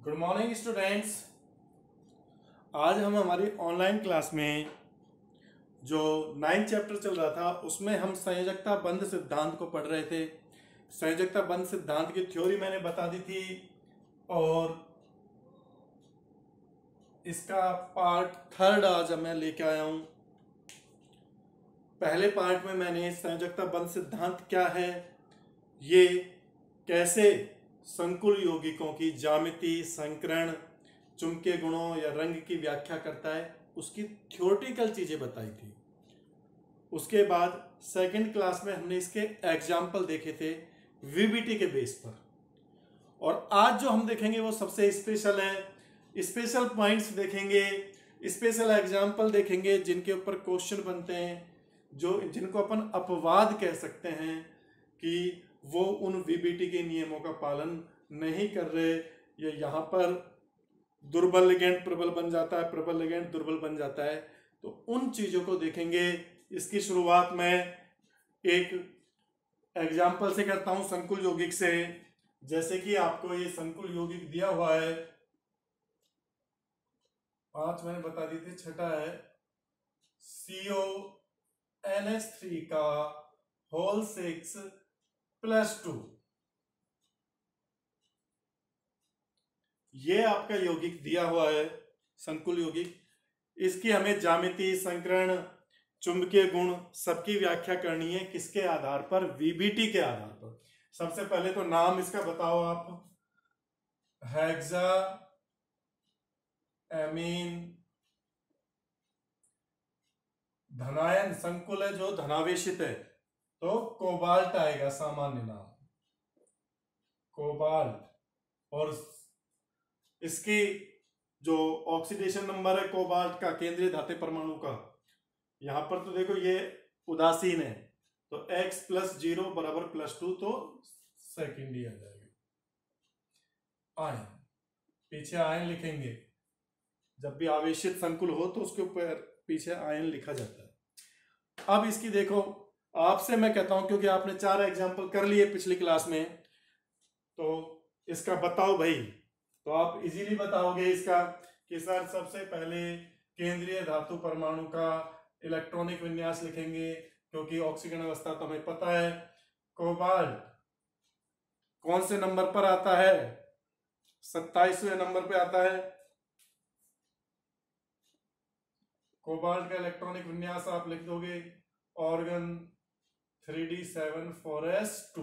Good morning students आज हम हमारी ऑनलाइन क्लास में जो नाइन्थ चैप्टर चल रहा था, उसमें हम संयोजकता बंध सिद्धांत को पढ़ रहे थे। संयोजकता बंध सिद्धांत की थ्योरी मैंने बता दी थी और इसका पार्ट थर्ड आज मैं लेके आया हूँ। पहले पार्ट में मैंने संयोजकता बंध सिद्धांत क्या है, ये कैसे संकुल यौगिकों की जामिति संकरण, चुंबकीय गुणों या रंग की व्याख्या करता है। उसकी थ्योरेटिकल चीज़ें बताई थी। उसके बाद सेकंड क्लास में हमने इसके एग्ज़ाम्पल देखे थे वीबीटी के बेस पर। और आज जो हम देखेंगे वो सबसे स्पेशल है। स्पेशल पॉइंट्स देखेंगे स्पेशल एग्ज़ाम्पल देखेंगे जिनके ऊपर क्वेश्चन बनते हैं, जो जिनको अपन अपवाद कह सकते हैं कि वो उन वीबीटी के नियमों का पालन नहीं कर रहे। या यहाँ पर दुर्बल लिगेंड प्रबल बन जाता है, प्रबल लिगेंड दुर्बल बन जाता है। तो उन चीज़ों को देखेंगे। इसकी शुरुआत में एक एग्ज़ाम्पल से करता हूँ संकुल यौगिक से। जैसे कि आपको ये संकुल यौगिक दिया हुआ है। पाँच मैंने बता दी थी, छठा है। सीओ एन एस थ्री का होल सिक्स प्लस टू। ये आपका यौगिक दिया हुआ है, संकुल यौगिक। इसकी हमें जामिति संकरण, चुंबकीय गुण, सबकी व्याख्या करनी है, किसके आधार पर? वीबीटी के आधार पर। सबसे पहले तो नाम इसका बताओ आप। हैग्जा एमीन, धनायन, संकुल है जो धनावेशित है। तो कोबाल्ट आएगा सामान्य नाम। कोबाल्ट। और इसकी जो ऑक्सीडेशन नंबर है कोबाल्ट का, केंद्रीय धातु परमाणु का, यहाँ पर तो देखो ये उदासीन है। तो x प्लस ज़ीरो बराबर प्लस टू तो सेकेंड ही आ जाएगा। आयन। पीछे आयन लिखेंगे। जब भी आवेशित संकुल हो तो उसके ऊपर पीछे आयन लिखा जाता है। अब इसकी देखो आपसे मैं कहता हूँ, क्योंकि आपने चार एग्ज़ाम्पल कर लिए पिछली क्लास में तो इसका बताओ भाई। तो आप इजीली बताओगे इसका कि सर सबसे पहले केंद्रीय धातु परमाणु का इलेक्ट्रॉनिक विन्यास लिखेंगे, क्योंकि ऑक्सीजन अवस्था तो हमें पता है। कोबाल्ट कौन से नंबर पर आता है? सत्ताईसवें नंबर पे आता है। कोबाल्ट का इलेक्ट्रॉनिक विन्यास आप लिख दोगे। Argon three D seven four S two.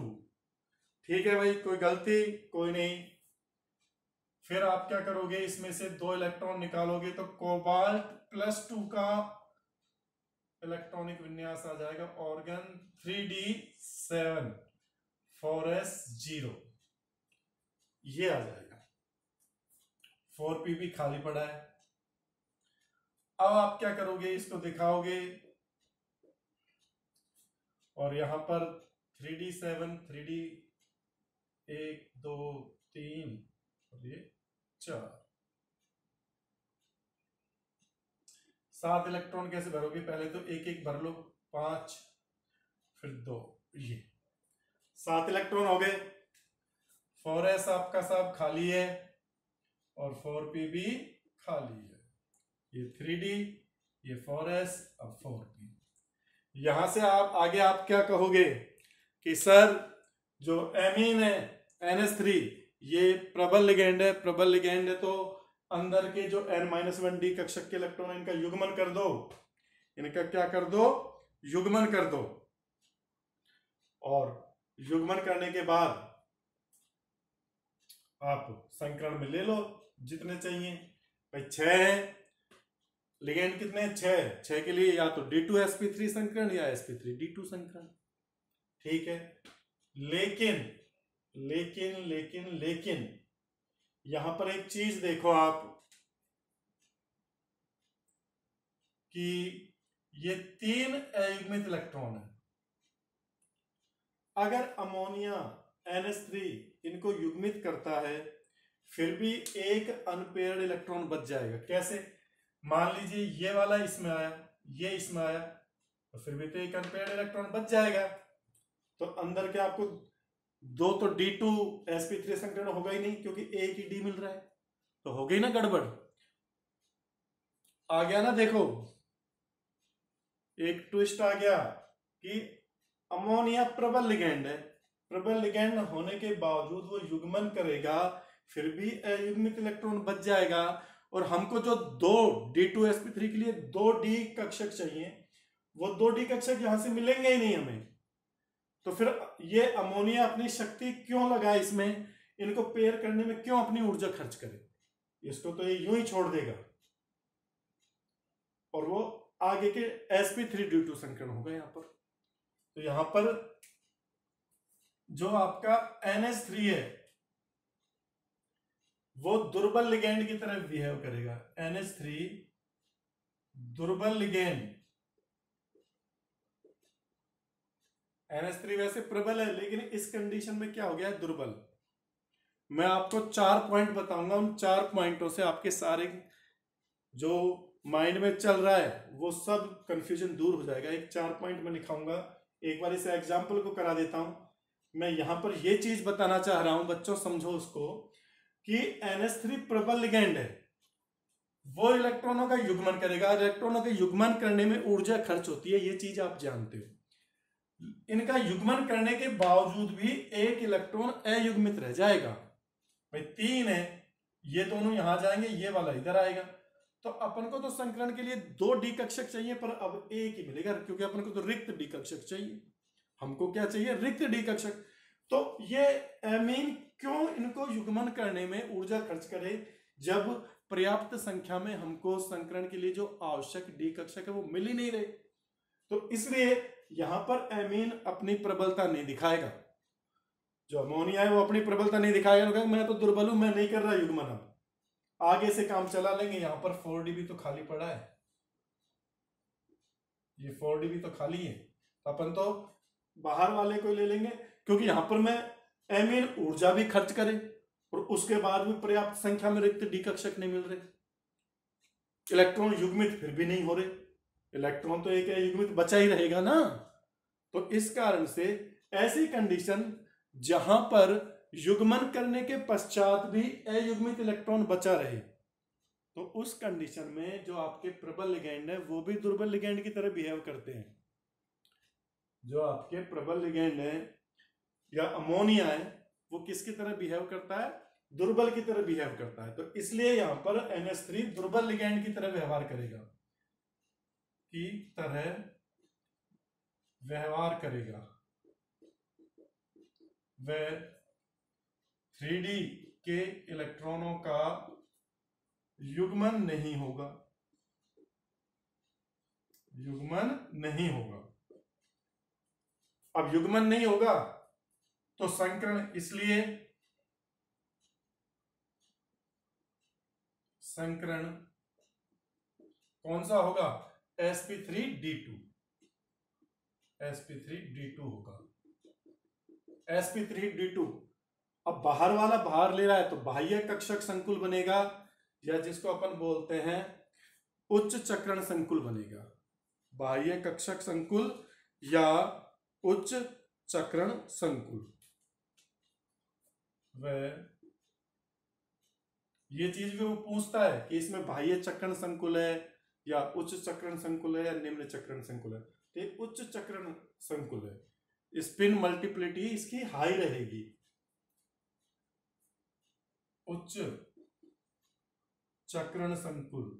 ठीक है भाई, कोई गलती, कोई नहीं। फिर आप क्या करोगे, इसमें से दो इलेक्ट्रॉन निकालोगे तो कोबाल्ट प्लस टू का इलेक्ट्रॉनिक विन्यास आ जाएगा, argon three D seven four S zero. ये आ जाएगा। फोर पी भी खाली पड़ा है। अब आप क्या करोगे, इसको दिखाओगे। और यहाँ पर three D seven three D एक, दो, तीन, और ये चार। सात इलेक्ट्रॉन कैसे भरोगे? पहले तो एक एक भर लो, पाँच, फिर दो, ये। सात इलेक्ट्रॉन हो गए। फोर एस आपका साहब खाली है, और फोर पी भी खाली है। ये थ्री डी ये फोर एस अब फोर पी यहाँ से आप, आगे आप क्या कहोगे? कि सर, जो एमीन है एन एस थ्री ये प्रबल लिगेंड है, प्रबल लिगेंड है तो अंदर के जो एन माइनस वन डी कक्षक के इलेक्ट्रॉन इनका युग्मन कर दो। इनका क्या कर दो? युग्मन कर दो। और युग्मन करने के बाद आप संकरण में ले लो, जितने चाहिए। भाई, छह लिगेंड कितने छह। छह के लिए या तो D two S P three संकरण या S P three D two संकरण। ठीक है। लेकिन लेकिन लेकिन लेकिन, यहाँ पर एक चीज़ देखो आप कि ये तीन अयुग्मित इलेक्ट्रॉन है। अगर अमोनिया NH3 इनको युग्मित करता है, फिर भी एक अनपेयर्ड इलेक्ट्रॉन बच जाएगा। कैसे? मान लीजिए ये वाला इसमें आया, ये इसमें आया तो फिर भी तो एक अनपेड इलेक्ट्रॉन बच जाएगा। तो अंदर के आपको दो तो D two S P three संकरण होगा ही नहीं, क्योंकि एक ही डी मिल रहा है। तो हो गई ना गड़बड़। आ गया ना देखो। एक ट्विस्ट आ गया कि अमोनिया प्रबल लिगेंड है। प्रबल लिगेंड होने के बावजूद वो युग्मन करेगा, फिर भी अयुग्मित इलेक्ट्रॉन बच जाएगा। और हमको जो दो D two S P three के लिए दो डी कक्षक चाहिए, वो दो डी कक्षक यहाँ से मिलेंगे ही नहीं हमें। तो फिर ये अमोनिया अपनी शक्ति क्यों लगाए इसमें? इनको पेयर करने में क्यों अपनी ऊर्जा खर्च करे? इसको तो ये यूँ ही छोड़ देगा। और वो आगे के एसपी थ्री ड्यू टू संकरण होगा यहाँ पर। तो यहाँ पर जो आपका एनएस थ्री है वो दुर्बल लिगेंड की तरह बिहेव करेगा। एनएस थ्री दुर्बल लिगेंड। एनएस थ्री वैसे प्रबल है, लेकिन इस कंडीशन में क्या हो गया? है दुर्बल। मैं आपको चार पॉइंट बताऊँगा, उन चार पॉइंटों से आपके सारे जो माइंड में चल रहा है, वो सब कंफ्यूजन दूर हो जाएगा। एक चार पॉइंट में लिखाऊँगा। एक बार इसे एग्ज़ाम्पल को करा देता हूँ। मैं यहाँ पर ये चीज़ बताना चाह रहा हूँ, बच्चों, समझो उसको। कि NH3 प्रबल लिगेंड है। वो इलेक्ट्रॉनों का युग्मन करेगा। इलेक्ट्रॉनों के युग्मन करने में ऊर्जा खर्च होती है, ये चीज़ आप जानते हो। इनका युग्मन करने के बावजूद भी एक इलेक्ट्रॉन अयुग्मित रह जाएगा। भाई, तीन है। ये दोनों यहाँ जाएँगे, ये वाला इधर आएगा। तो अपन को तो संकरण के लिए दो डी कक्षक चाहिए, पर अब एक ही मिलेगा, क्योंकि अपन को तो रिक्त डी कक्षक चाहिए। हमको क्या चाहिए? रिक्त डी कक्षक तो ये एमीन क्यों इनको युग्मन करने में ऊर्जा खर्च करे? जब पर्याप्त संख्या में हमको संकरण के लिए जो आवश्यक डी कक्षक है वो मिल ही नहीं रहे। तो इसलिए यहाँ पर एमीन अपनी प्रबलता नहीं दिखाएगा। जो अमोनिया है वो अपनी प्रबलता नहीं दिखाएगा। तो मैं तो दुर्बल हूँ, मैं नहीं कर रहा युग्मन अब। आगे से काम चला लेंगे, यहाँ पर फोर डीबी तो खाली पड़ा है। ये फोर डीबी तो खाली है। अपन तो बाहर वाले को ले लेंगे, क्योंकि यहाँ पर मैं एमीन ऊर्जा भी खर्च करे और उसके बाद भी पर्याप्त संख्या में रिक्त डी कक्षक नहीं मिल रहे। इलेक्ट्रॉन युग्मित फिर भी नहीं हो रहे। इलेक्ट्रॉन तो एक युग्मित बचा ही रहेगा ना। तो इस कारण से ऐसी कंडीशन जहाँ पर युग्मन करने के पश्चात भी अयुग्मित इलेक्ट्रॉन बचा रहे तो उस कंडीशन में जो आपके प्रबल लिगेंड है, वो भी दुर्बल लिगेंड की तरह बिहेव करते हैं। जो आपके प्रबल लिगेंड है या अमोनिया है, वो किसकी तरह बिहेव करता है? दुर्बल की तरह बिहेव करता है। तो इसलिए यहाँ पर NH3 दुर्बल लिगेंड की तरह व्यवहार करेगा। की तरह व्यवहार करेगा। वह थ्री के इलेक्ट्रॉनों का युग्मन नहीं होगा। युग्मन नहीं होगा। अब युग्मन नहीं होगा? तो संकरण इसलिए संकरण कौन सा होगा? Sp3d2 sp3d2 होगा। Sp3d2 अब बाहर वाला बाहर ले रहा है तो बाह्य कक्षक संकुल बनेगा, या जिसको अपन बोलते हैं उच्च चक्रण संकुल बनेगा। बाह्य कक्षक संकुल या उच्च चक्रण संकुल। वह ये चीज़ भी वो पूछता है कि इसमें बाह्य चक्रण संकुल है या उच्च चक्रण संकुल है या निम्न चक्रण संकुल है। तो उच्च चक्रण संकुल है। स्पिन मल्टीप्लिटी इसकी हाई रहेगी। उच्च चक्रण संकुल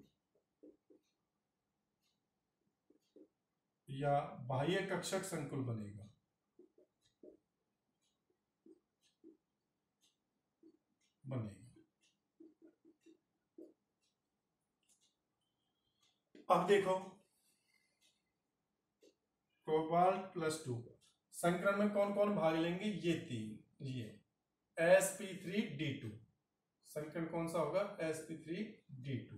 या बाह्य कक्षक संकुल बनेगा। बनेगा अब देखो। कोबाल्ट प्लस टू संक्रमण में कौन कौन भाग लेंगे? ये तीन। ये। S P three D two संकरण कौन सा होगा? S P three D two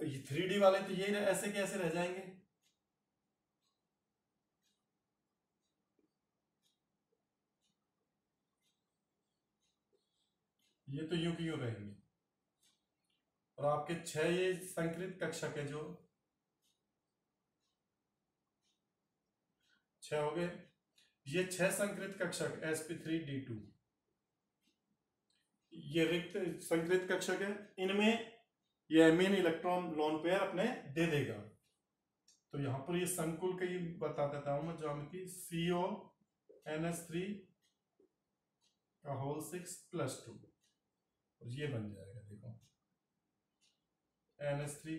ये थ्री डी वाले तो ये ऐसे कैसे रह जाएँगे। ये तो यू की यू रहेंगे? और आपके छह ये संकृत कक्षक है जो छह हो गए। ये छह संकृत कक्षक S P three D two ये रिक्त संकृत कक्षक है। इनमें ये एमीन इलेक्ट्रॉन लोन पेयर अपने दे देगा। तो यहाँ पर ये संकुल का ये बता देता हूँ मैं ज्यामिति सीओ एन एस थ्री का होल सिक्स प्लस टू और ये बन जाएगा, देखो। N S three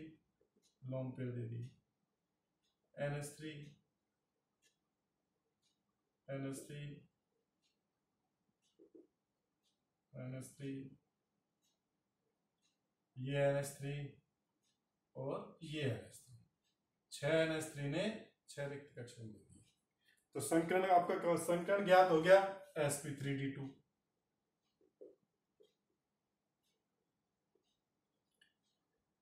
lone pair दे दी। N S three N S three N S three ये एन एस थ्री और ये एन एस थ्री छह एन एस थ्री ने छह रिक्त कक्षक दे दिए तो संकरण आपका संकरण ज्ञात हो गया S P three D two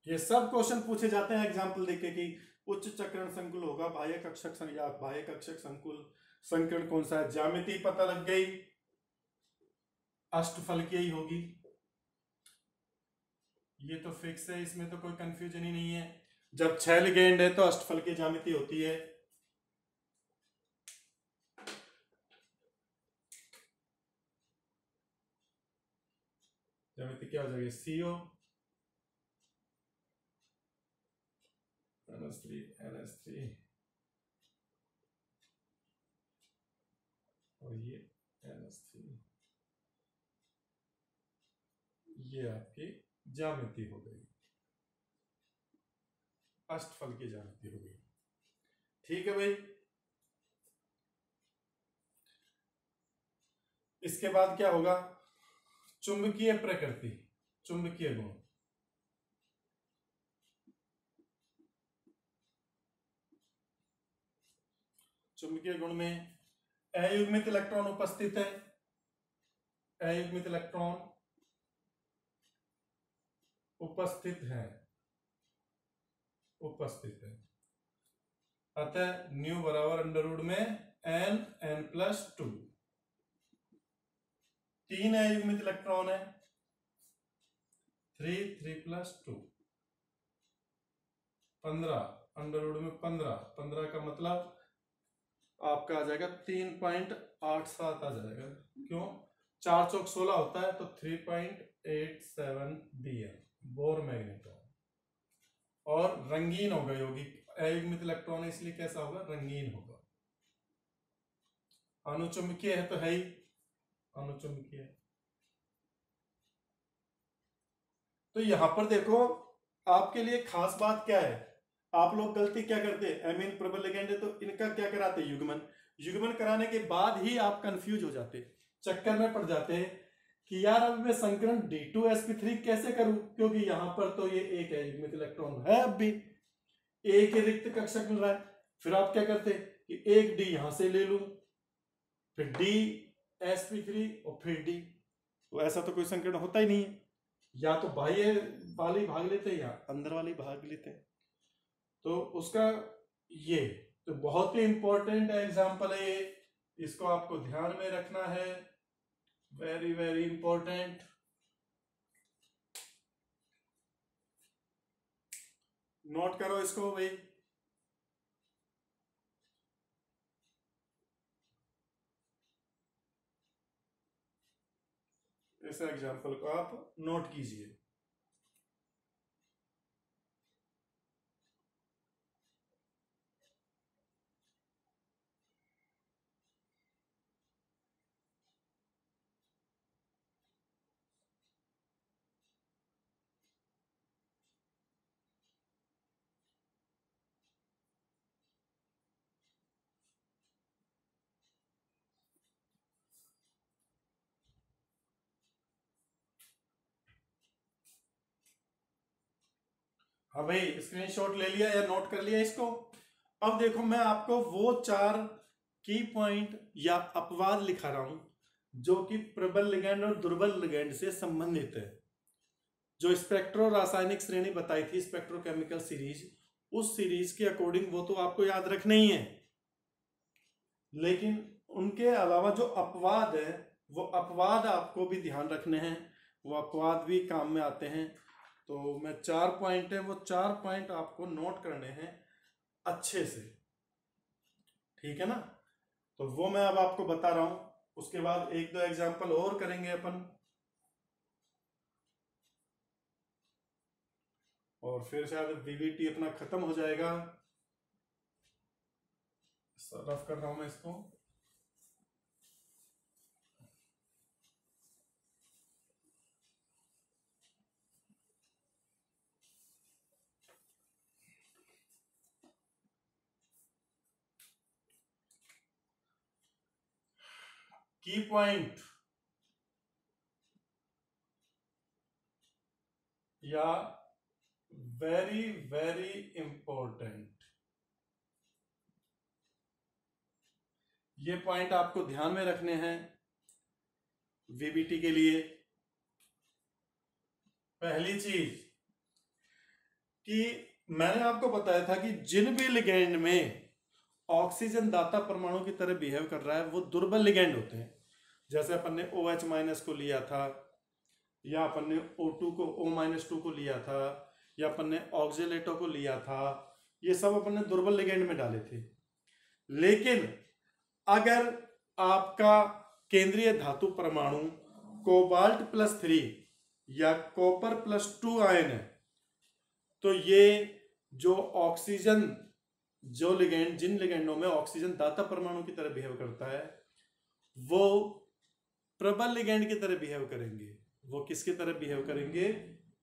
ये सब क्वेश्चन पूछे जाते हैं एग्ज़ाम्पल देखे कि उच्च चक्रण संकुल होगा, बाह्य कक्षक या बाह्य कक्षक संकुल संकरण कौन सा है? ज्यामिति पता लग गई। अष्टफल की होगी। ये तो फिक्स है, इसमें तो कोई कंफ्यूजन ही नहीं है। जब छह लिगेंड है तो अष्टफल की ज्यामिति होती है। ज्यामिति क्या हो जाएगी? सीओ NS3 NS3 और ये NS3 ये आपकी ज्यामिति हो गई। अष्टफल की ज्यामिति हो गई। ठीक है भाई? इसके बाद क्या होगा? चुंबकीय प्रकृति, चुंबकीय गुण। चुंबकीय गुण में अयुग्मित इलेक्ट्रॉन उपस्थित है। अयुग्मित इलेक्ट्रॉन उपस्थित है। उपस्थित है। अतः न्यू बराबर अंडरवुड में एन एन प्लस टू। तीन अयुग्मित इलेक्ट्रॉन है। Three three plus two. पंद्रह, अंडरवुड में पंद्रह। पंद्रह का मतलब आपका आ जाएगा तीन पॉइंट आठ सात आ जाएगा। क्यों? चार चौक सोलह होता है तो three point eight seven B M Bohr magneton और रंगीन होगा यौगिक। अयुग्मित इलेक्ट्रॉन इसलिए कैसा होगा? रंगीन होगा। अनुचुंबकीय है तो है ही। अनुचुंबकीय। तो यहाँ पर देखो, आपके लिए खास बात क्या है? आप लोग गलती क्या करते? हैं प्रबल है तो इनका क्या कराते युगमन? युगमन कराने के बाद ही आप कंफ्यूज हो जाते चक्कर में पड़ जाते हैं कि यार, अब मैं संकरण D two S P three कैसे करूँ? क्योंकि यहाँ पर तो ये एक है युग्मित इलेक्ट्रॉन है अब भी। एक ही रिक्त कक्षक मिल रहा है। फिर आप क्या करते कि एक डी यहाँ से ले लू, फिर डी एस पी थ्री और फिर डी तो ऐसा तो कोई संकरण होता ही नहीं है। या तो बाह्य वाले भाग लेते हैं या अंदर वाले भाग लेते हैं। तो उसका ये तो बहुत ही इंपॉर्टेंट एग्ज़ाम्पल है ये। इसको आपको ध्यान में रखना है। वेरी वेरी इंपॉर्टेंट नोट करो इसको भाई। ऐसे एग्ज़ाम्पल को आप नोट कीजिए। हाँ भाई स्क्रीनशॉट ले लिया या नोट कर लिया इसको। अब देखो, मैं आपको वो चार की पॉइंट या अपवाद लिखा रहा हूँ, जो कि प्रबल लिगेंड और दुर्बल लिगेंड से संबंधित है। जो स्पेक्ट्रो रासायनिक श्रेणी बताई थी स्पेक्ट्रोकेमिकल सीरीज़ उस सीरीज़ के अकॉर्डिंग वो तो आपको याद रखना ही है। लेकिन उनके अलावा जो अपवाद है, वो अपवाद आपको भी ध्यान रखने हैं, वो अपवाद भी काम में आते हैं। तो मैं चार पॉइंट है, वो चार पॉइंट आपको नोट करने हैं अच्छे से। ठीक है ना? तो वो मैं अब आपको बता रहा हूँ। उसके बाद एक दो एग्ज़ाम्पल और करेंगे अपन। और फिर शायद बीबीटी अपना खत्म हो जाएगा। रफ कर रहा हूँ मैं इसको। की पॉइंट या वेरी वेरी इंपॉर्टेंट ये पॉइंट आपको ध्यान में रखने हैं वीबीटी के लिए। पहली चीज़, कि मैंने आपको बताया था कि जिन भी लिगेंड में ऑक्सीजन दाता परमाणु की तरह बिहेव कर रहा है, वो दुर्बल लिगेंड होते हैं। जैसे अपन ने ओ एच माइनस को लिया था, या अपन ने ओ टू को ओ माइनस टू को लिया था, या अपन ने ऑक्सीलेटो को लिया था, ये सब अपन ने दुर्बल लिगेंड में डाले थे। लेकिन अगर आपका केंद्रीय धातु परमाणु कोबाल्ट प्लस थ्री या कॉपर प्लस टू आयन है तो ये जो ऑक्सीजन जो लिगेंड जिन लिगेंडों में ऑक्सीजन दाता परमाणु की तरह बिहेव करता है, वो प्रबल लिगेंड की तरह बिहेव करेंगे। वो किसकी तरह बिहेव करेंगे?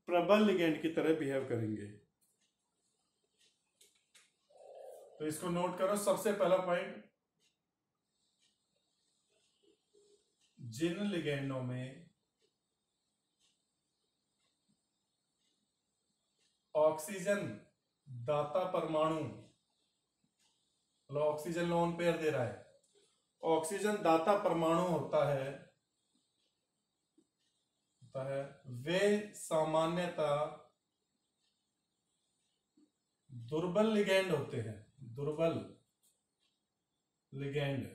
प्रबल लिगेंड की तरह बिहेव करेंगे। तो इसको नोट करो, सबसे पहला पॉइंट जिन लिगेंडों में ऑक्सीजन दाता परमाणु ऑक्सीजन लोन पेयर दे रहा है ऑक्सीजन दाता परमाणु होता है होता है। वे सामान्यता दुर्बल लिगेंड होते हैं। दुर्बल लिगेंड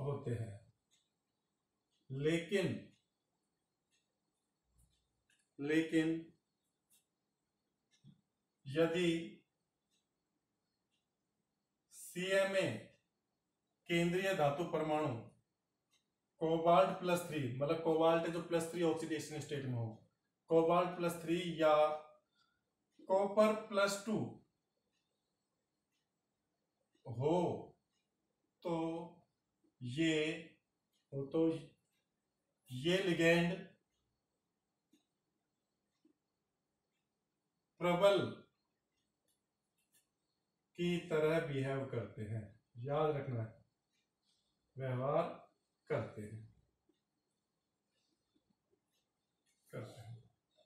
होते हैं। लेकिन लेकिन यदि सीएमए केंद्रीय धातु परमाणु कोबाल्ट प्लस थ्री मतलब कोबाल्ट जो प्लस थ्री ऑक्सीडेशन स्टेट में हो कोबाल्ट प्लस थ्री या कॉपर प्लस टू हो तो ये, हो तो ये लिगेंड प्रबल की तरह बिहेव करते हैं। याद रखना है, व्यवहार करते हैं। करते हैं।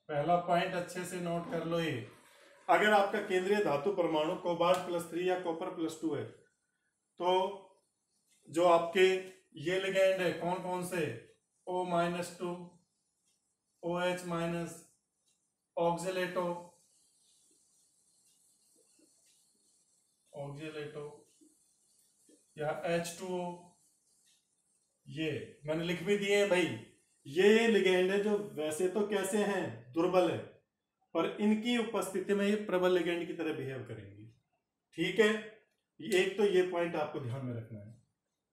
पहला पॉइंट अच्छे से नोट कर लो ये। अगर आपका केंद्रीय धातु परमाणु कोबाल्ट प्लस थ्री या कॉपर प्लस टू है तो जो आपके ये लिगेंड है कौन कौन से? O minus two O H minus oxalato oxalato या एच टू ओ ये मैंने लिख भी दिए हैं भाई। ये लिगेंड है जो वैसे तो कैसे हैं? दुर्बल है। पर इनकी उपस्थिति में ये प्रबल लिगेंड की तरह बिहेव करेंगे। ठीक है? एक तो ये पॉइंट आपको ध्यान में रखना है।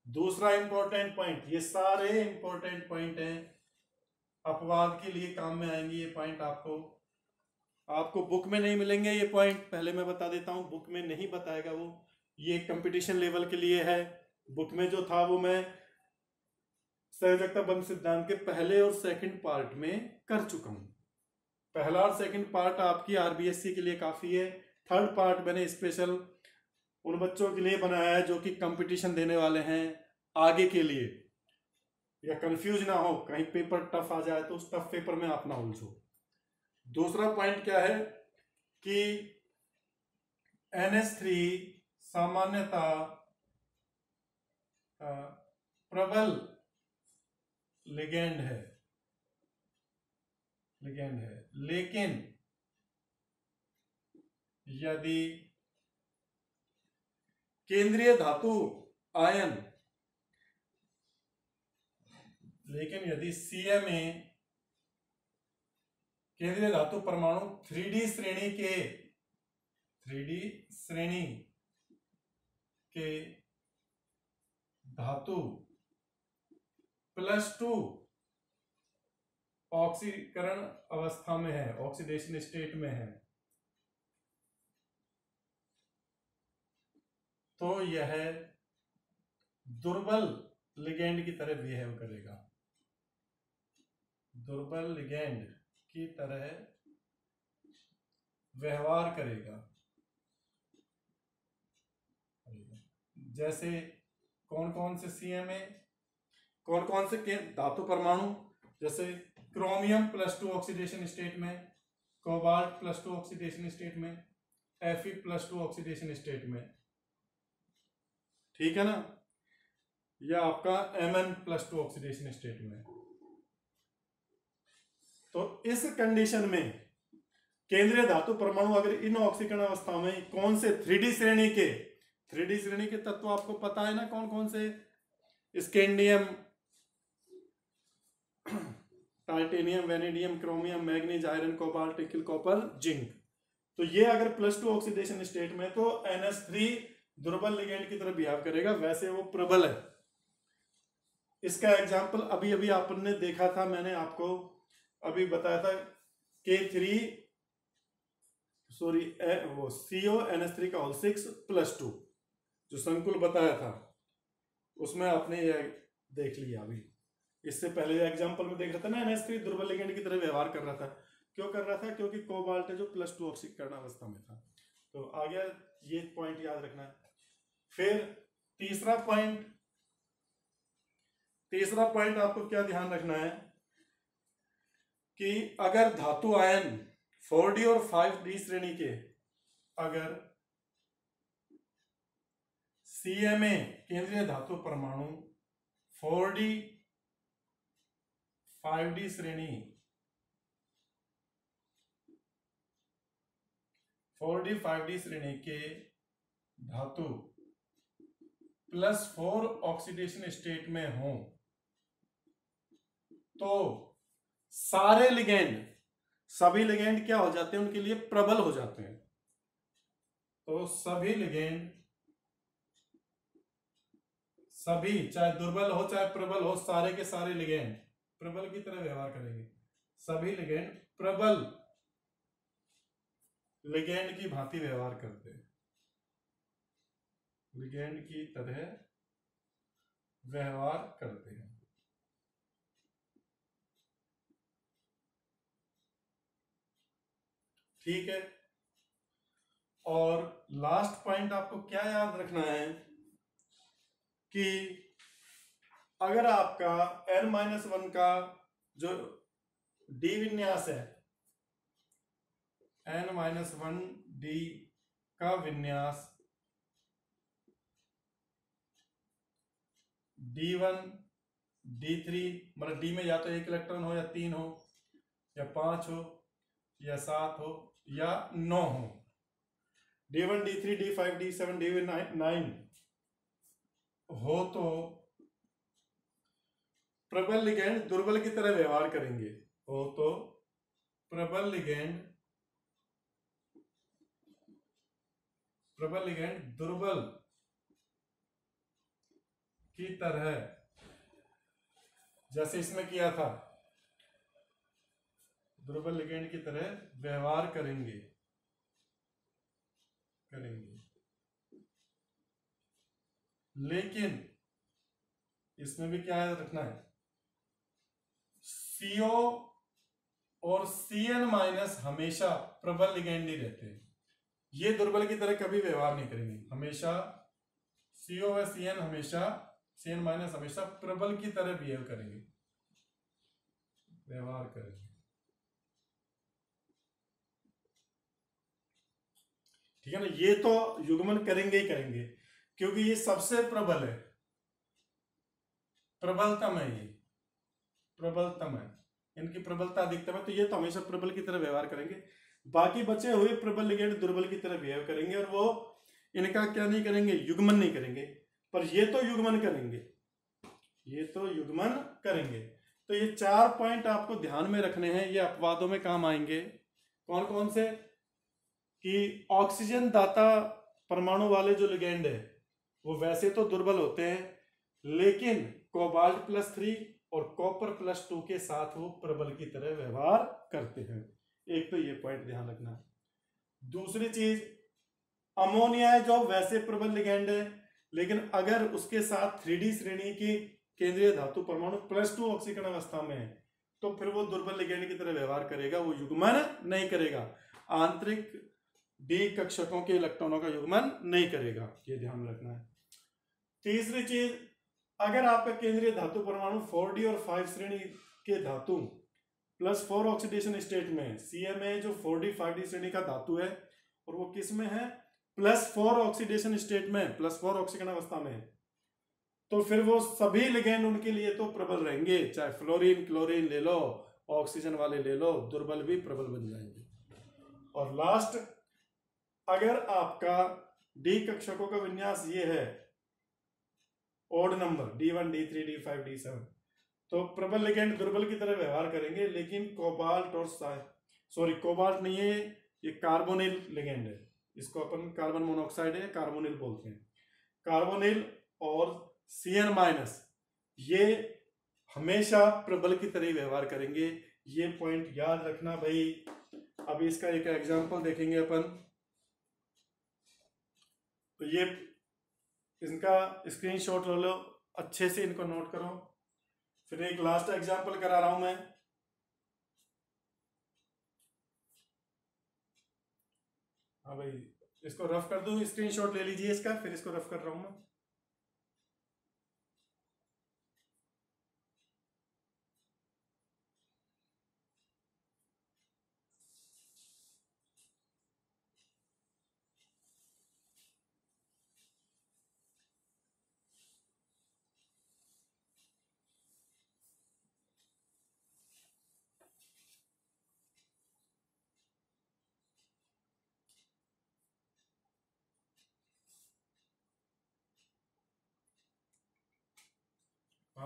दूसरा इंपॉर्टेंट पॉइंट ये सारे इंपॉर्टेंट पॉइंट हैं। अपवाद के लिए काम में आएँगे ये पॉइंट आपको। आपको बुक में नहीं मिलेंगे ये पॉइंट पहले मैं बता देता हूँ बुक में नहीं बताएगा वो। ये कंपटीशन लेवल के लिए है। बुक में जो था वो मैं सहजकता बंद सिद्धांत के पहले और सेकंड पार्ट में कर चुका हूँ। पहला और सेकंड पार्ट आपकी आरबीएससी के लिए काफ़ी है। थर्ड पार्ट मैंने स्पेशल उन बच्चों के लिए बनाया है जो कि कंपटीशन देने वाले हैं आगे के लिए। या कंफ्यूज ना हो, कहीं पेपर टफ आ जाए तो उस टफ पेपर में आप ना उलझो। दूसरा पॉइंट क्या है कि NH3 सामान्यता प्रबल लिगेंड है। लिगेंड है। लेकिन यदि केंद्रीय धातु आयन, लेकिन यदि सीएमए केंद्रीय धातु परमाणु थ्री श्रेणी के, थ्री श्रेणी के धातु प्लस टू ऑक्सीकरण अवस्था में है, ऑक्सीडेशन स्टेट में है। तो यह दुर्बल लिगेंड की तरह बिहेव करेगा। दुर्बल लिगेंड की तरह व्यवहार करेगा। जैसे कौन कौन से सीएमए कौन कौन से धातु परमाणु, जैसे chromium plus two oxidation state में cobalt plus two oxidation state में F plus two oxidation state में। ठीक है ना? या आपका M N plus two oxidation state में। तो इस कंडीशन में केंद्रीय धातु परमाणु अगर इन ऑक्सीकरण अवस्था में कौन से थ्री श्रेणी के थ्री श्रेणी के तत्व आपको पता है ना कौन कौन से? Scandium titanium, vanadium, chromium, manganese, iron, cobalt nickel copper, zinc. तो ये अगर प्लस टू ऑक्सीडेशन स्टेट में तो थ्री दुर्बल लिगेंड की तरह बिहेव करेगा, वैसे वो प्रबल है। इसका एग्ज़ाम्पल अभी अभी आपने देखा था, मैंने आपको अभी बताया था के थ्री सॉरी वो सीओ एन एस थ्री का होल सिक्स प्लस टू जो संकुल बताया था, उसमें आपने ये देख लिया अभी। इससे पहले एग्ज़ाम्पल में देख रहा था ना एन एस थ्री दुर्बल की तरह व्यवहार कर रहा था। क्यों कर रहा था? क्योंकि कोबाल्ट है जो प्लस टू ऑक्सीकरण अवस्था में था। तो आ गया, ये पॉइंट याद रखना। फिर तीसरा पॉइंट तीसरा पॉइंट आपको क्या ध्यान रखना है? कि अगर धातु आयन फोर डी और फाइव डी श्रेणी के, अगर सीएमए केंद्रीय धातु परमाणु फोर डी फाइव डी श्रेणी। फोर डी, फाइव डी श्रेणी के धातु प्लस फोर ऑक्सीडेशन स्टेट में हो तो सारे लिगेंड, सभी लिगेंड क्या हो जाते हैं? उनके लिए प्रबल हो जाते हैं। तो सभी लिगेंड, सभी, चाहे दुर्बल हो, चाहे प्रबल हो, सारे के सारे लिगेंड प्रबल की तरह व्यवहार करेंगे। सभी लिगेंड प्रबल। लिगेंड की भांति व्यवहार करते हैं। लिगेंड की तरह व्यवहार करते हैं। ठीक है। और लास्ट पॉइंट आपको क्या याद रखना है? कि अगर आपका एन माइनस वन का जो डी विन्यास है एन माइनस वन डी का विन्यास डी वन डी थ्री मतलब डी में या तो एक इलेक्ट्रॉन हो या तीन हो, या पाँच हो, या सात हो, या नौ हो। D one D three D five D seven D nine हो तो प्रबल लिगेंड दुर्बल की तरह व्यवहार करेंगे। हो तो प्रबल लिगेंड प्रबल लिगेंड दुर्बल की तरह, जैसे इसमें किया था, दुर्बल लिगेंड की तरह व्यवहार करेंगे। करेंगे। लेकिन इसमें भी क्या रखना है? सीओ और सी एन माइनस हमेशा प्रबल लिगेंड ही रहते हैं। ये दुर्बल की तरह कभी व्यवहार नहीं करेंगे। हमेशा सीओ व सी एन हमेशा सी एन माइनस हमेशा प्रबल की तरह बिहेव करेंगे। व्यवहार करेंगे। ठीक है ना? ये तो युग्मन करेंगे ही करेंगे, क्योंकि ये सबसे प्रबल है। प्रबलतम है। ये प्रबलतम है। इनकी प्रबलता अधिकतम है तो ये तो हमेशा प्रबल की तरह व्यवहार करेंगे। बाकी बचे हुए प्रबल लिगेंड दुर्बल की तरह बिहेव करेंगे और वो इनका क्या नहीं करेंगे, युग्मन नहीं करेंगे। पर ये तो युग्मन करेंगे। ये तो युग्मन करेंगे। तो ये चार पॉइंट आपको ध्यान में रखने हैं, ये अपवादों में काम आएँगे। कौन कौन से? कि ऑक्सीजन दाता परमाणु वाले जो लिगेंड है, वो वैसे तो दुर्बल होते हैं, लेकिन कोबाल्ट प्लस थ्री और कॉपर प्लस टू के साथ वो प्रबल की तरह व्यवहार करते हैं। एक तो ये पॉइंट ध्यान रखना। दूसरी चीज़ अमोनिया है जो वैसे प्रबल लिगेंड है, लेकिन अगर उसके साथ थ्री श्रेणी की केंद्रीय धातु परमाणु प्लस टू ऑक्सीकरण अवस्था में है तो फिर वो दुर्बल लिगेंड की तरह व्यवहार करेगा, वो युग्मन नहीं करेगा। आंतरिक डी कक्षकों के इलेक्ट्रॉनों का युग्मन नहीं करेगा, ये ध्यान रखना है। तीसरी चीज़ अगर आपका केंद्रीय धातु परमाणु फोर डी और फाइव श्रेणी के धातु प्लस फोर ऑक्सीडेशन स्टेट में सी एम ए जो फोर डी फाइव डी श्रेणी का धातु है, और वो किसमें है? प्लस फोर ऑक्सीडेशन स्टेट में प्लस फोर ऑक्सीकरण अवस्था में तो फिर वो सभी लिगेंड उनके लिए तो प्रबल रहेंगे, चाहे फ्लोरीन क्लोरीन ले लो ऑक्सीजन वाले ले लो, दुर्बल भी प्रबल बन जाएँगे। और लास्ट अगर आपका डी कक्षकों का विन्यास ये है odd number D one D three D five D seven तो प्रबल लिगेंड दुर्बल की तरह व्यवहार करेंगे, लेकिन कोबाल्ट और सॉरी कोबाल्ट नहीं है, ये कार्बोनिल लिगेंड है। इसको अपन कार्बन मोनोऑक्साइड है कार्बोनिल बोलते हैं। कार्बोनिल और सी एन माइनस ये हमेशा प्रबल की तरह व्यवहार करेंगे। ये पॉइंट याद रखना भाई। अभी इसका एक एग्जांपल देखेंगे अपन। तो ये इनका स्क्रीनशॉट ले लो, अच्छे से इनको नोट करो। फिर एक लास्ट एग्जांपल करा रहा हूँ मैं। हाँ भाई, इसको रफ कर दू स्क्रीनशॉट ले लीजिए इसका, फिर इसको रफ कर रहा हूँ मैं।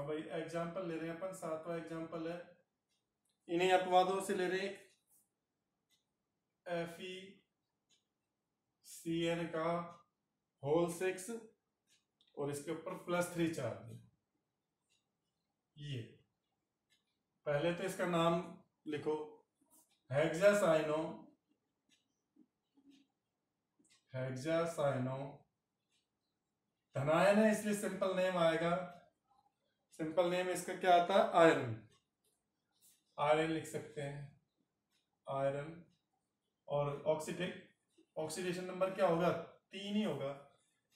हाँ भाई एग्ज़ाम्पल ले रहे हैं अपन सातवां एग्ज़ाम्पल है। इन्हीं अपवादों से ले रहे एफ़ ई सी एन का होल सिक्स और इसके ऊपर प्लस थ्री चार्ज ये। पहले तो इसका नाम लिखो। हेक्सासाइनो हेक्सासाइनो धनायन है इसलिए सिंपल नेम आएगा। सिंपल नेम इसका क्या आता है? आयरन। आयरन लिख सकते हैं। आयरन। और ऑक्सीडेट ऑक्सीडेशन नंबर क्या होगा? तीन ही होगा।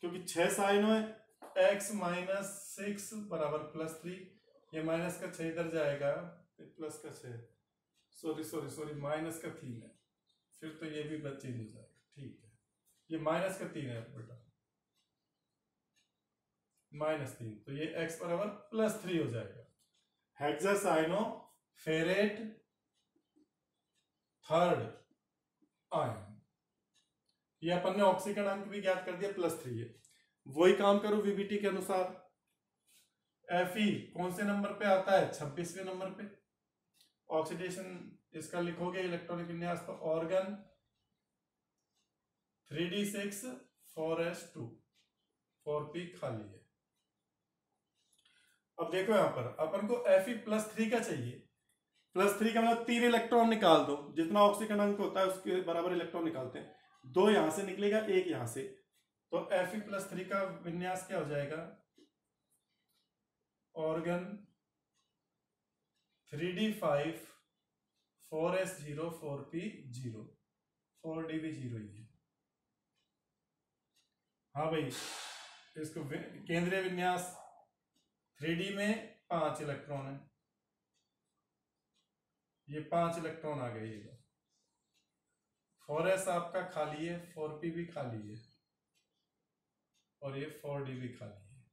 क्योंकि छह साइनो है एक्स माइनस सिक्स बराबर प्लस थ्री ये माइनस का छह इधर जाएगा प्लस का छह। सॉरी सॉरी सॉरी माइनस का तीन है। फिर तो ये भी चेंज हो जाएगा। ठीक है। ये माइनस का तीन है, बेटा। माइनस तीन तो ये x बराबर प्लस थ्री हो जाएगा। Hexacyano ferrate third ion. ये अपन ने ऑक्सीकरण अंक भी ज्ञात कर दिया, प्लस थ्री है। वही काम करो वीबीटी के अनुसार। एफ़ कौन से नंबर पे आता है? छब्बीसवें नंबर पे। ऑक्सीडेशन इसका लिखोगे इलेक्ट्रॉनिक विन्यास तो argon three D six, four S two. Four P खाली है। अब देखो यहाँ पर, अपन को एफ़ प्लस थ्री का चाहिए। प्लस थ्री का मतलब तीन इलेक्ट्रॉन निकाल दो। जितना ऑक्सीजन अंक होता है, उसके बराबर इलेक्ट्रॉन निकालते हैं। दो यहाँ से निकलेगा, एक यहाँ से। तो एफ़ प्लस थ्री का विन्यास क्या हो जाएगा? Argon three D five four S zero four P zero four D भी ज़ीरो हाँ भाई, इसको केंद्रीय विन्यास थ्री में पाँच इलेक्ट्रॉन है। ये पाँच इलेक्ट्रॉन आ गए फोर एस आपका खाली है, फोर पी भी खाली है, और ये फोर डी भी खाली है।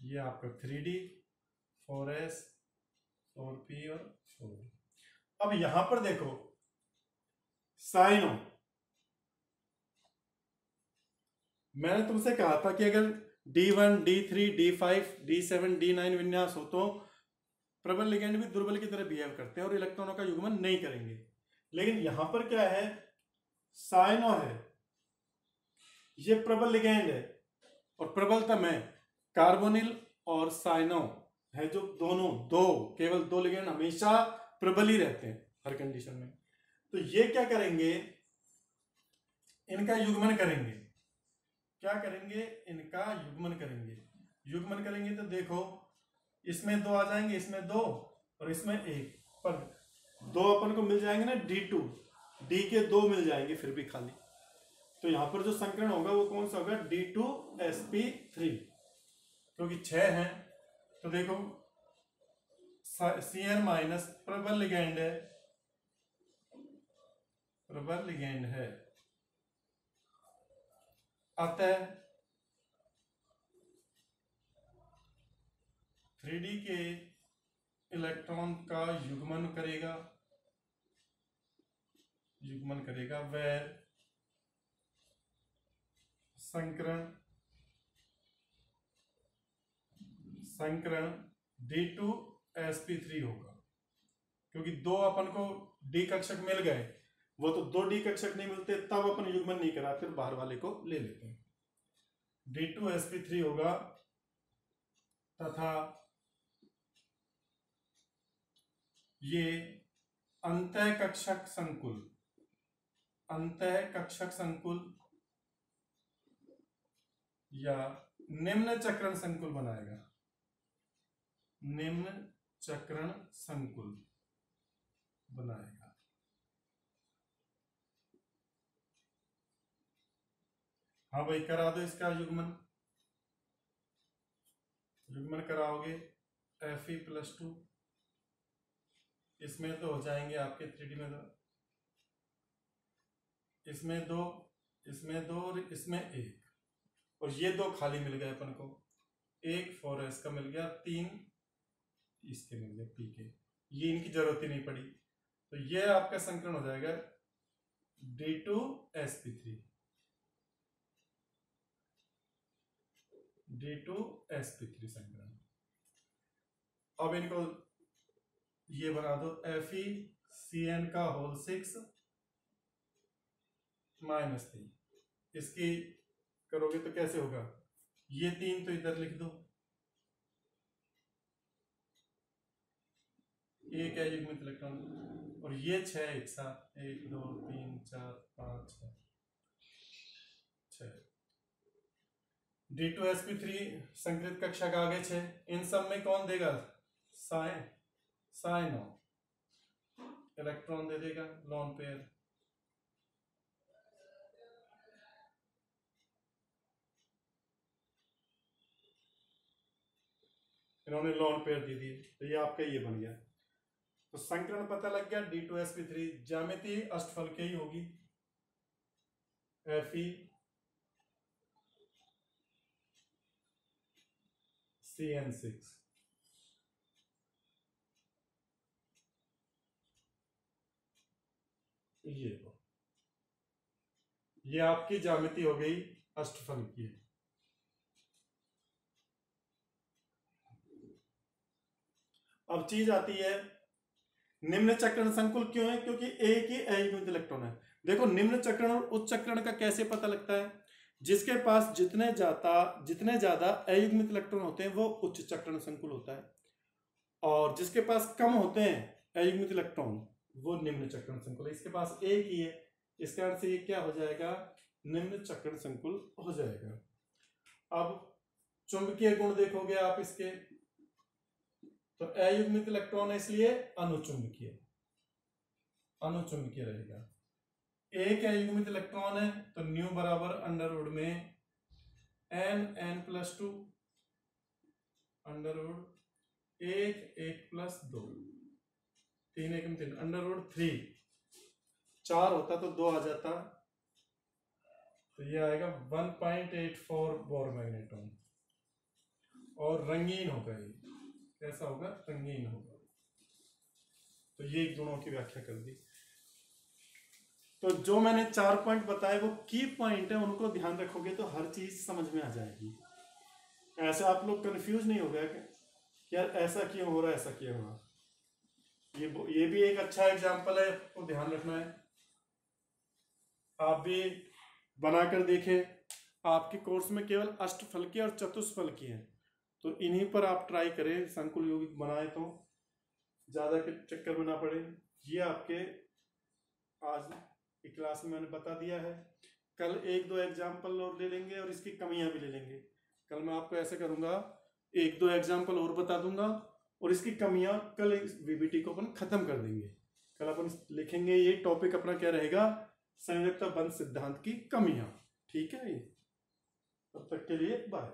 ये आपका three D, four S, four P और फोर डी। अब यहाँ पर देखो, साइनो मैंने तुमसे कहा था कि अगर D one D three D five D seven D nine विन्यास हो तो प्रबल लिगेंड भी दुर्बल की तरह बिहेव करते हैं और इलेक्ट्रॉनों का युग्मन नहीं करेंगे। लेकिन यहाँ पर क्या है? साइनो है। ये प्रबल लिगेंड है और प्रबलतम है। कार्बोनिल और साइनो है जो दोनों, दो, केवल दो लिगेंड हमेशा प्रबल ही रहते हैं हर कंडीशन में। तो ये क्या करेंगे? इनका युग्मन करेंगे। क्या करेंगे? इनका युग्मन करेंगे। युग्मन करेंगे तो देखो, इसमें दो आ जाएँगे, इसमें दो और इसमें एक। पर दो अपन को मिल जाएँगे ना डी टू डी के दो मिल जाएँगे फिर भी खाली। तो यहाँ पर जो संकरण होगा वो कौन सा होगा? D two S P three क्योंकि छह है तो देखो सी एन माइनस प्रबल लिगेंड है। प्रबल लिगेंड है। अतः थ्री के इलेक्ट्रॉन का युग्मन करेगा। युग्मन करेगा वह संकरण। संकरण D two S P three होगा। क्योंकि दो अपन को डी कक्षक मिल गए। वो तो दो डी कक्षक नहीं मिलते, तब अपन युग्मन नहीं करा, फिर बाहर वाले को ले लेते हैं। D two S P three होगा, तथा ये अंत कक्षक संकुल, अंत कक्षक संकुल या निम्न चक्रण संकुल बनाएगा। निम्न चक्रण संकुल बनाएगा। हाँ भाई, करा दो इसका युग्मन। युग्मन कराओगे एफ़ ई प्लस टू इसमें तो हो जाएँगे आपके थ्री डी में तो। इसमें दो इसमें दो और इसमें एक। और ये दो खाली मिल गए अपन को। एक फोर एस का मिल गया, तीन इसके मिल गए पी के। ये इनकी ज़रूरत ही नहीं पड़ी। तो ये आपका संकरण हो जाएगा D two S P three D two S P three संकरण अब इनको ये बना दो एफ़ ई सी एन का होल सिक्स माइनस थ्री इसकी करोगे तो कैसे होगा? ये तीन तो इधर लिख दो। एक है युग्मित इलेक्ट्रॉन और ये छह एक साथ, एक, दो, तीन, चार, पाँच छ छह D two S P three संकृत कक्षा का आगे छह इन सब में कौन देगा? साइन साइन ऑफ़ इलेक्ट्रॉन दे देगा लॉन पेयर इन्होंने लॉन पेयर दे दी। तो ये आपका ये बन गया। तो संकरण पता लग गया D two S P three जामिति अष्टफल के ही होगी? F E C N six ये लो। ये आपकी जामिति हो गई अष्टफल की। अब चीज़ आती है, निम्न चक्रण संकुल क्यों है? क्योंकि एक ही अयुग्मित इलेक्ट्रॉन है। देखो, निम्न चक्रण और उच्च चक्रण का कैसे पता लगता है? जिसके पास जितने ज़्यादा जितने ज़्यादा अयुग्मित इलेक्ट्रॉन होते हैं, वो उच्च चक्रण संकुल होता है। और जिसके पास कम होते हैं, अयुग्मित इलेक्ट्रॉन, वो निम्न चक्रण संकुल इसके पास एक ही है, इस कारण से ये क्या हो जाएगा? निम्न चक्रण संकुल हो जाएगा। अब चुंबकीय गुण देखोगे आप इसके। तो अयुग्मित इलेक्ट्रॉन है इसलिए अनुचुंबकीय। अनुचुंबकीय रहेगा। एक अयुग्मित इलेक्ट्रॉन है तो न्यू बराबर अंडरवुड में N N plus two under root एक एक प्लस दो। तीन एक में तीन अंडरवुड थ्री चार होता तो दो आ जाता। तो ये आएगा one point eight four Bohr magneton और रंगीन होगा ये। कैसा होगा? रंगीन होगा। तो ये गुणों की व्याख्या कर दी। तो जो मैंने चार पॉइंट बताए, वो की पॉइंट है, उनको ध्यान रखोगे तो हर चीज़ समझ में आ जाएगी। ऐसे आप लोग कंफ्यूज नहीं हो गया कि यार ऐसा क्यों हो रहा है, ऐसा क्यों हो रहा ये ये भी एक अच्छा एग्ज़ाम्पल है आपको ध्यान रखना है। आप भी बनाकर देखें, आपके कोर्स में केवल अष्टफल की और चतुष्फल की है। तो इन्हीं पर आप ट्राई करें, संकुल यौगिक बनाए तो ज़्यादा के चक्कर में ना पड़े। ये आपके आज की क्लास में मैंने बता दिया है। कल एक दो एग्ज़ाम्पल और ले लेंगे और इसकी कमियाँ भी ले लेंगे। कल मैं आपको ऐसे करूँगा, एक दो एग्ज़ाम्पल और बता दूँगा और इसकी कमियाँ कल इस वीबीटी को अपन खत्म कर देंगे। कल अपन लिखेंगे ये टॉपिक अपना क्या रहेगा? संयोजकता बंद सिद्धांत की कमियाँ। ठीक है ये? तब तक के लिए बाय